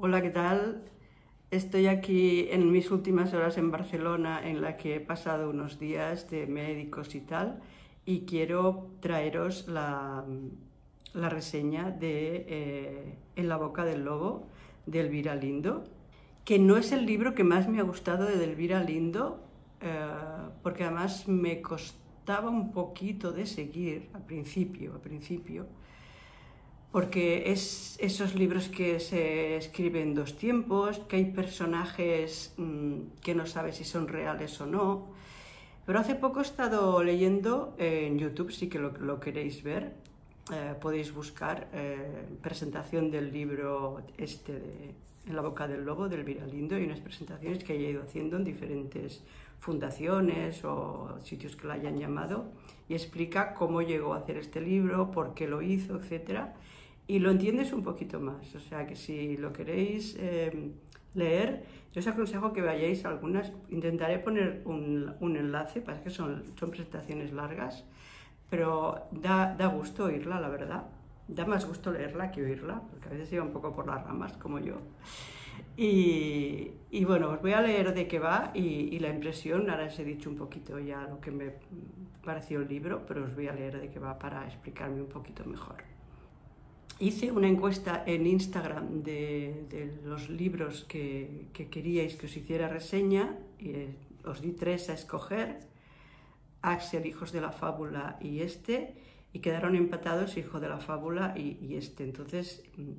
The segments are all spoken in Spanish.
Hola, ¿qué tal? Estoy aquí en mis últimas horas en Barcelona en la que he pasado unos días de médicos y tal y quiero traeros la, reseña de eh, En la boca del lobo de Elvira Lindo, que no es el libro que más me ha gustado de Elvira Lindo, eh, porque además me costaba un poquito de seguir al principio, al principio, porque es esos libros que se escriben en dos tiempos, que hay personajes mmm, que no sabes si son reales o no. Pero hace poco he estado leyendo en YouTube, sí que lo, lo queréis ver, eh, podéis buscar eh, presentación del libro este de En la boca del lobo, del Viralindo, y unas presentaciones que haya ido haciendo en diferentes fundaciones o sitios que la hayan llamado, y explica cómo llegó a hacer este libro, por qué lo hizo, etcétera y lo entiendes un poquito más. O sea que si lo queréis eh, leer, yo os aconsejo que vayáis a algunas, intentaré poner un, un enlace, parece que son, son presentaciones largas, pero da, da gusto oírla, la verdad. Da más gusto leerla que oírla, porque a veces iba un poco por las ramas, como yo. Y, y, bueno, os voy a leer de qué va y, y, la impresión, ahora os he dicho un poquito ya lo que me pareció el libro, pero os voy a leer de qué va para explicarme un poquito mejor. Hice una encuesta en Instagram de, de los libros que, que, queríais que os hiciera reseña y eh, os di tres a escoger, Axel, Hijos de la Fábula y este, y quedaron empatados Hijo de la Fábula y, y este. Entonces mm,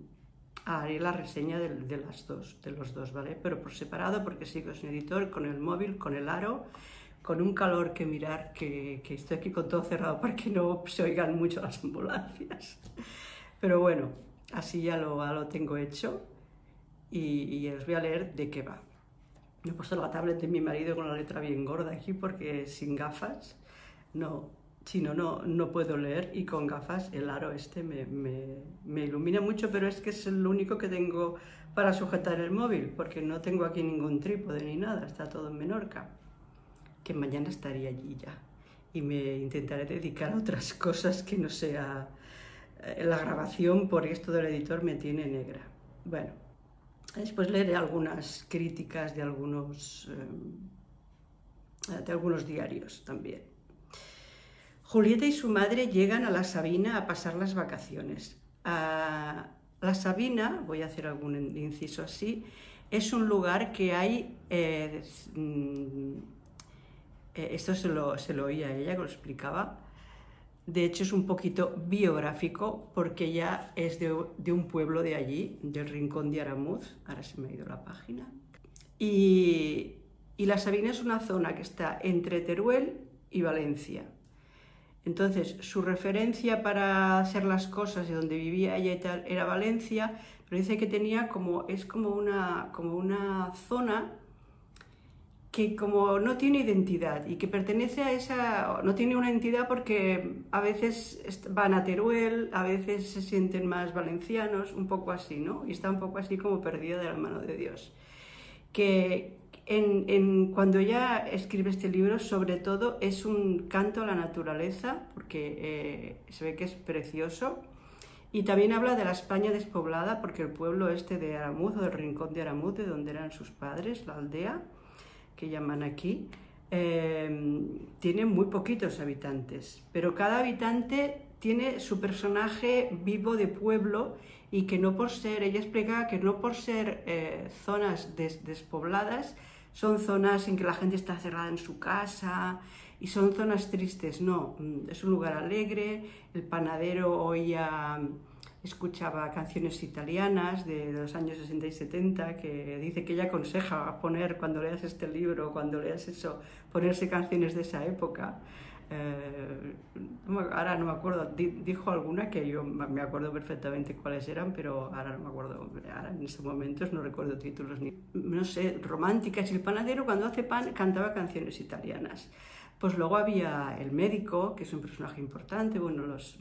haré la reseña de, de, las dos, de los dos, ¿vale? Pero por separado porque sigo sin editor, con el móvil, con el aro, con un calor que mirar, que, que estoy aquí con todo cerrado para que no se oigan mucho las ambulancias. Pero bueno, así ya lo, ya lo tengo hecho y, y, os voy a leer de qué va. Me he puesto la tablet de mi marido con la letra bien gorda aquí porque sin gafas no, si no, no, puedo leer y con gafas el aro este me, me, ilumina mucho, pero es que es el único que tengo para sujetar el móvil porque no tengo aquí ningún trípode ni nada, está todo en Menorca, que mañana estaría allí ya y me intentaré dedicar a otras cosas que no sea la grabación por esto del editor me tiene negra. Bueno, después leeré algunas críticas de algunos, eh, de algunos diarios también. Julieta y su madre llegan a la Sabina a pasar las vacaciones. A la Sabina, voy a hacer algún inciso así, es un lugar que hay, eh, esto se lo, se oía ella, que lo explicaba, de hecho, es un poquito biográfico porque ya es de, un pueblo de allí, del rincón de Aramuz. Ahora se me ha ido la página. Y, y la Sabina es una zona que está entre Teruel y Valencia. Entonces, su referencia para hacer las cosas y donde vivía ella y tal era Valencia, pero dice que tenía como, es como una, como una zona que como no tiene identidad y que pertenece a esa, no tiene una identidad porque a veces van a Teruel, a veces se sienten más valencianos, un poco así, ¿no? Y está un poco así como perdida de la mano de Dios. Que en, cuando ella escribe este libro, sobre todo es un canto a la naturaleza, porque eh, se ve que es precioso, y también habla de la España despoblada, porque el pueblo este de Aramuz, o del rincón de Aramuz, de donde eran sus padres, la aldea, que llaman aquí, eh, tiene muy poquitos habitantes, pero cada habitante tiene su personaje vivo de pueblo y que no por ser, ella explicaba que no por ser eh, zonas des, despobladas, son zonas en que la gente está cerrada en su casa y son zonas tristes, no, mm, es un lugar alegre, el panadero oía escuchaba canciones italianas de, los años 60 y 70 que dice que ella aconseja poner cuando leas este libro, cuando leas eso, ponerse canciones de esa época. Eh, ahora no me acuerdo, dijo alguna que yo me acuerdo perfectamente cuáles eran, pero ahora no me acuerdo, ahora en estos momentos no recuerdo títulos ni, no sé, románticas. Y el panadero cuando hace pan cantaba canciones italianas. Pues luego había el médico, que es un personaje importante, bueno, los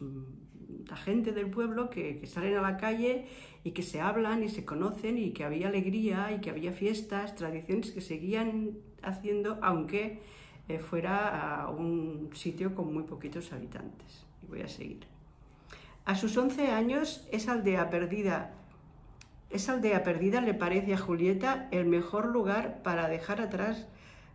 la gente del pueblo que, salen a la calle y que se hablan y se conocen y que había alegría y que había fiestas, tradiciones que seguían haciendo aunque eh, fuera a un sitio con muy poquitos habitantes. Y voy a seguir. A sus 11 años, esa aldea perdida esa aldea perdida le parece a Julieta el mejor lugar para dejar atrás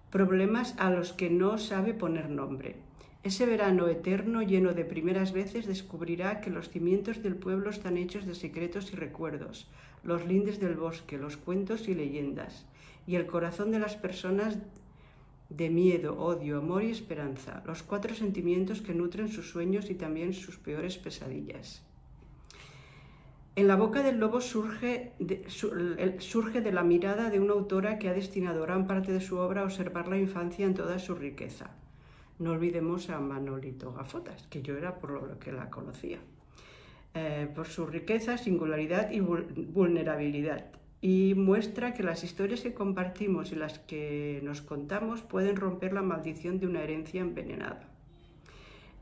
problemas a los que no sabe poner nombre. Ese verano eterno lleno de primeras veces descubrirá que los cimientos del pueblo están hechos de secretos y recuerdos, los lindes del bosque, los cuentos y leyendas, y el corazón de las personas de miedo, odio, amor y esperanza, los cuatro sentimientos que nutren sus sueños y también sus peores pesadillas. En la boca del lobo surge de, surge de la mirada de una autora que ha destinado gran parte de su obra a observar la infancia en toda su riqueza no olvidemos a Manolito Gafotas, que yo era por lo que la conocía, eh, por su riqueza, singularidad y vulnerabilidad. Y muestra que las historias que compartimos y las que nos contamos pueden romper la maldición de una herencia envenenada.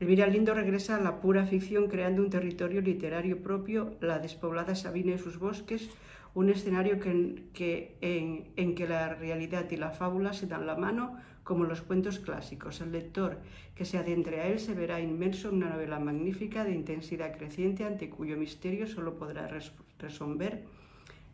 Elvira Lindo regresa a la pura ficción creando un territorio literario propio, la despoblada Sabina y sus bosques, un escenario que, en, que la realidad y la fábula se dan la mano como los cuentos clásicos. El lector que se adentre a él se verá inmerso en una novela magnífica de intensidad creciente ante cuyo misterio solo podrá resolver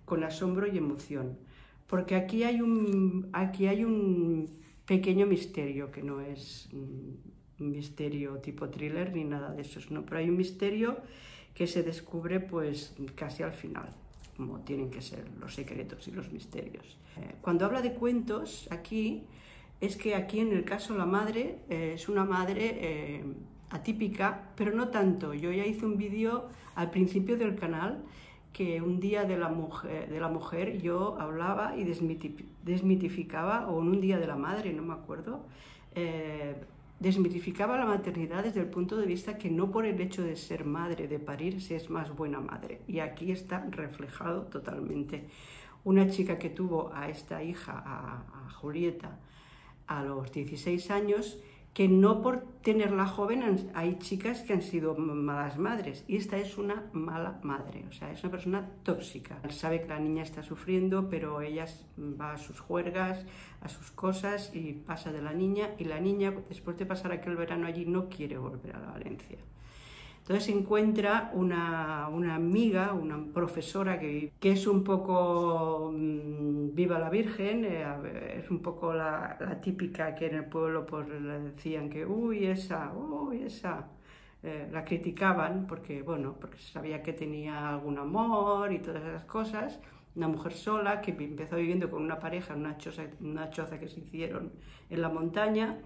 con asombro y emoción. Porque aquí hay un, aquí hay un pequeño misterio que no es un misterio tipo thriller ni nada de eso, ¿no? pero hay un misterio que se descubre pues casi al final como tienen que ser los secretos y los misterios. Eh, cuando habla de cuentos, aquí es que aquí en el caso la madre eh, es una madre eh, atípica, pero no tanto. Yo ya hice un vídeo al principio del canal que un día de la mujer, de la mujer yo hablaba y desmitificaba, o en un día de la madre, no me acuerdo, eh, desmitificaba la maternidad desde el punto de vista que no por el hecho de ser madre, de parir, se es más buena madre. Y aquí está reflejado totalmente. Una chica que tuvo a esta hija, a Julieta, a los 16 años que no por tenerla joven hay chicas que han sido malas madres y esta es una mala madre, o sea, es una persona tóxica. Sabe que la niña está sufriendo, pero ella va a sus juergas, a sus cosas y pasa de la niña y la niña después de pasar aquel verano allí no quiere volver a la Valencia. Entonces encuentra una, amiga, una profesora que, es un poco mm, viva la Virgen, eh, es un poco la, típica que en el pueblo pues, le decían que, uy, esa, uy, esa. Eh, la criticaban porque, bueno, porque sabía que tenía algún amor y todas esas cosas. Una mujer sola que empezó viviendo con una pareja en una choza, una choza que se hicieron en la montaña,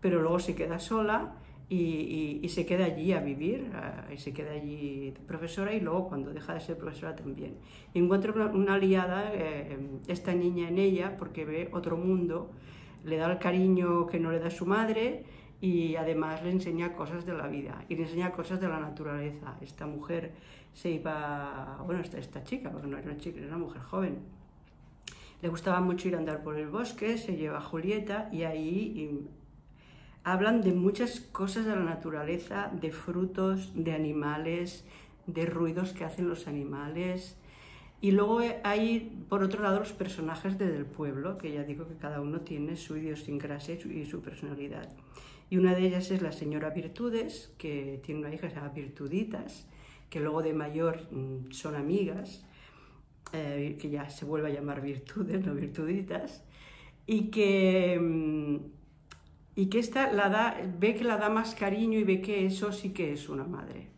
pero luego se queda sola y, se queda allí a vivir, y se queda allí profesora y luego cuando deja de ser profesora también. Y encuentra una, aliada, eh, esta niña en ella, porque ve otro mundo, le da el cariño que no le da su madre y además le enseña cosas de la vida y le enseña cosas de la naturaleza. Esta mujer se iba, bueno, esta, esta chica, porque no era una chica, era una mujer joven, le gustaba mucho ir a andar por el bosque, se lleva a Julieta y ahí hablan de muchas cosas de la naturaleza, de frutos, de animales, de ruidos que hacen los animales. Y luego hay, por otro lado, los personajes del pueblo, que ya digo que cada uno tiene su idiosincrasia y su personalidad. Y una de ellas es la señora Virtudes, que tiene una hija que se llama Virtuditas, que luego de mayor mm, son amigas, eh, que ya se vuelve a llamar Virtudes, no Virtuditas, y que mm, y que esta la da, ve que la da más cariño y ve que eso sí que es una madre.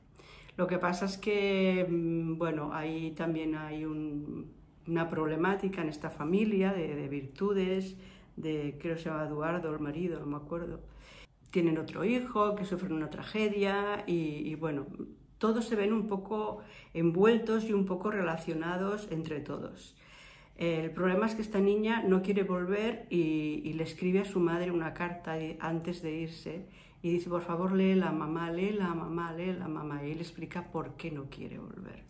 Lo que pasa es que, mm, bueno, ahí también hay una problemática en esta familia de, virtudes, de, creo que se llama Eduardo, el marido, no me acuerdo. Tienen otro hijo que sufre una tragedia y bueno, todos se ven un poco envueltos y un poco relacionados entre todos. El problema es que esta niña no quiere volver y, le escribe a su madre una carta antes de irse y dice, por favor, lee la mamá, lee la mamá, lee la mamá. Y él explica por qué no quiere volver.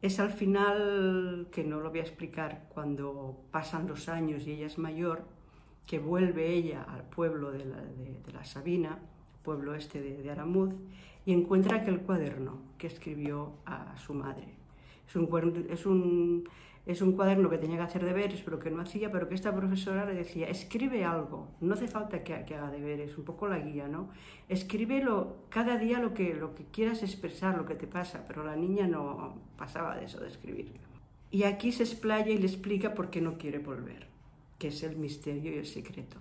Es al final, que no lo voy a explicar, cuando pasan los años y ella es mayor, que vuelve ella al pueblo de la, Sabina, pueblo este de, Aramuz, y encuentra aquel cuaderno que escribió a su madre. Es un, es un es un cuaderno que tenía que hacer deberes, pero que no hacía, pero que esta profesora le decía, escribe algo, no hace falta que, haga deberes, un poco la guía, ¿no? Escríbelo cada día lo que, lo que quieras expresar, lo que te pasa, pero la niña no pasaba de eso, de escribir. Y aquí se explaya y le explica por qué no quiere volver, que es el misterio y el secreto.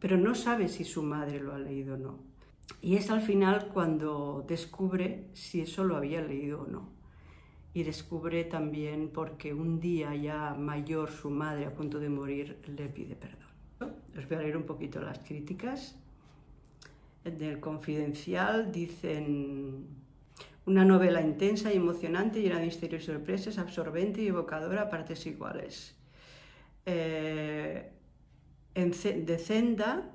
Pero no sabe si su madre lo ha leído o no. Y es al final cuando descubre si eso lo había leído o no. Y descubre también porque un día ya mayor su madre a punto de morir le pide perdón. Os voy a leer un poquito las críticas. Del Confidencial dicen una novela intensa y emocionante, llena de misterios y sorpresas, absorbente y evocadora a partes iguales. Eh, de Zenda,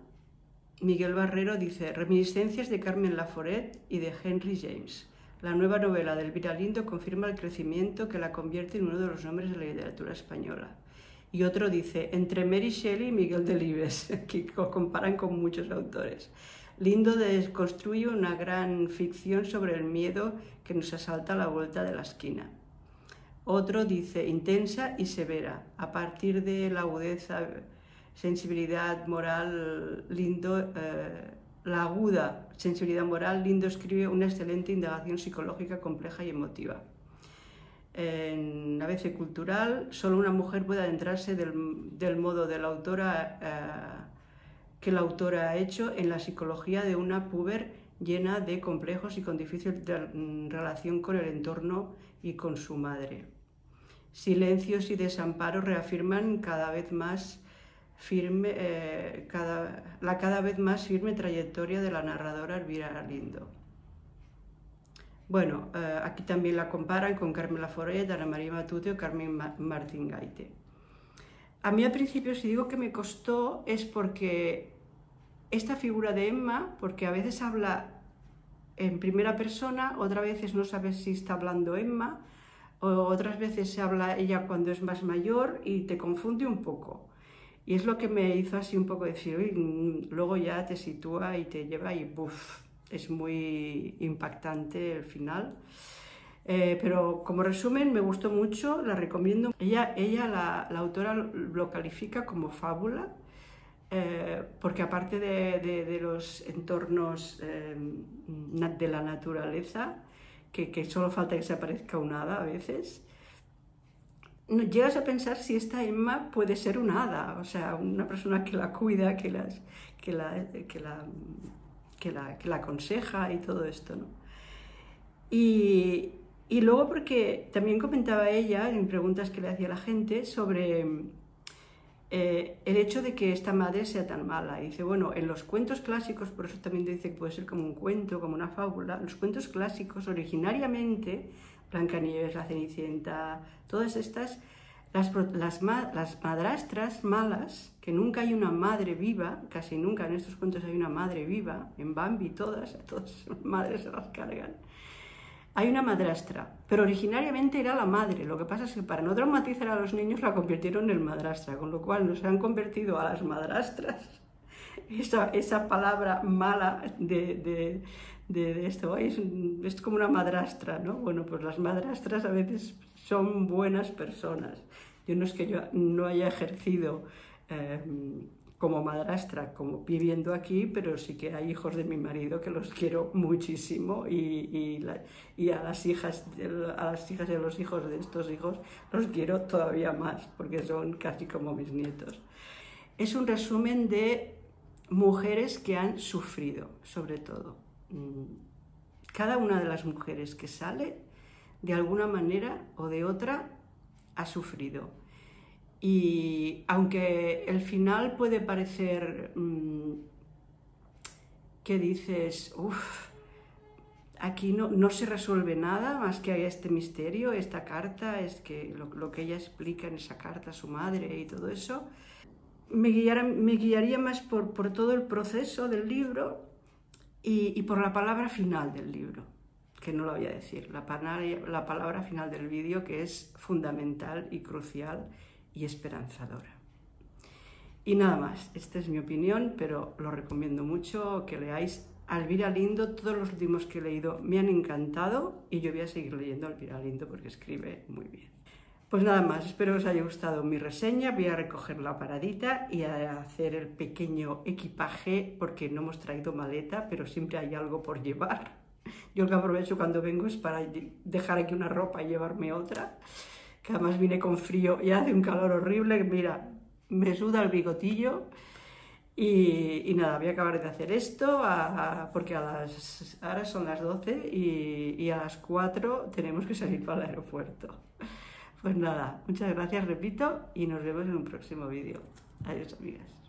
Miguel Barrero dice Reminiscencias de Carmen Laforet y de Henry James. La nueva novela del Elvira Lindo confirma el crecimiento que la convierte en uno de los nombres de la literatura española. Y otro dice, entre Mary Shelley y Miguel Delibes, que comparan con muchos autores. Lindo desconstruye una gran ficción sobre el miedo que nos asalta a la vuelta de la esquina. Otro dice intensa y severa. A partir de la agudeza, sensibilidad moral, Lindo, eh, la aguda sensibilidad moral, Lindo escribe una excelente indagación psicológica compleja y emotiva. En ABC Cultural, solo una mujer puede adentrarse del, modo de la autora. Eh, que la autora ha hecho en la psicología de una puber llena de complejos y con difícil mm, relación con el entorno y con su madre. Silencios y desamparos reafirman cada vez más firme, eh, la cada vez más firme trayectoria de la narradora Elvira Lindo. Bueno, eh, aquí también la comparan con Carmen Laforet, Ana María Matute o Carmen Martín Gaite. A mí al principio, si digo que me costó, es porque esta figura de Emma, porque a veces habla en primera persona, otras veces no sabes si está hablando Emma, o otras veces se habla ella cuando es más mayor y te confunde un poco. Y es lo que me hizo así un poco decir, mm", luego ya te sitúa y te lleva y ¡buf! Es muy impactante el final. Eh, pero como resumen me gustó mucho, la recomiendo. Ella, ella la, la autora lo califica como fábula, eh, porque aparte de, los entornos eh, de la naturaleza, que, solo falta que se aparezca un hada a veces, llegas a pensar si esta Emma puede ser un hada, o sea, una persona que la cuida, que, las, que, la, que, la, que, la, que la aconseja y todo esto. ¿no? Y, y luego porque también comentaba ella en preguntas que le hacía la gente sobre eh, el hecho de que esta madre sea tan mala. dice, bueno, en los cuentos clásicos, por eso también dice que puede ser como un cuento, como una fábula, los cuentos clásicos originariamente, Blancanieves, la Cenicienta, todas estas, las, las, las, madrastras malas, que nunca hay una madre viva, casi nunca en estos cuentos hay una madre viva, en Bambi todas, todas las madres se las cargan, hay una madrastra, pero originariamente era la madre. Lo que pasa es que para no traumatizar a los niños la convirtieron en madrastra, con lo cual nos han convertido a las madrastras. Esa, esa palabra mala de, esto es, es, como una madrastra, ¿no? Bueno, pues las madrastras a veces son buenas personas. Yo no es que yo no haya ejercido eh, como madrastra, como viviendo aquí, pero sí que hay hijos de mi marido que los quiero muchísimo y, y, a, las hijas, a las hijas y los hijos de estos hijos los quiero todavía más porque son casi como mis nietos. Es un resumen de mujeres que han sufrido, sobre todo. Mm, cada una de las mujeres que sale, de alguna manera o de otra, ha sufrido y aunque el final puede parecer mm, que dices, uff, aquí no, no, se resuelve nada más que hay este misterio, esta carta, es que lo, que ella explica en esa carta a su madre y todo eso, me, me guiaría más por, por, todo el proceso del libro y, y, por la palabra final del libro, que no lo voy a decir, la, la palabra final del vídeo que es fundamental y crucial y esperanzadora. Y nada más, esta es mi opinión, pero lo recomiendo mucho que leáis Alvira Lindo. Todos los últimos que he leído me han encantado y yo voy a seguir leyendo Alvira Lindo porque escribe muy bien. Pues nada más, espero que os haya gustado mi reseña. Voy a recoger la paradita y a hacer el pequeño equipaje porque no hemos traído maleta, pero siempre hay algo por llevar. Yo lo que aprovecho cuando vengo es para dejar aquí una ropa y llevarme otra que además vine con frío y hace un calor horrible, mira, me suda el bigotillo. Y, nada, voy a acabar de hacer esto porque a las, ahora son las 12 y, y a las 4 tenemos que salir para el aeropuerto. Pues nada, muchas gracias, repito, y nos vemos en un próximo vídeo. Adiós, amigas.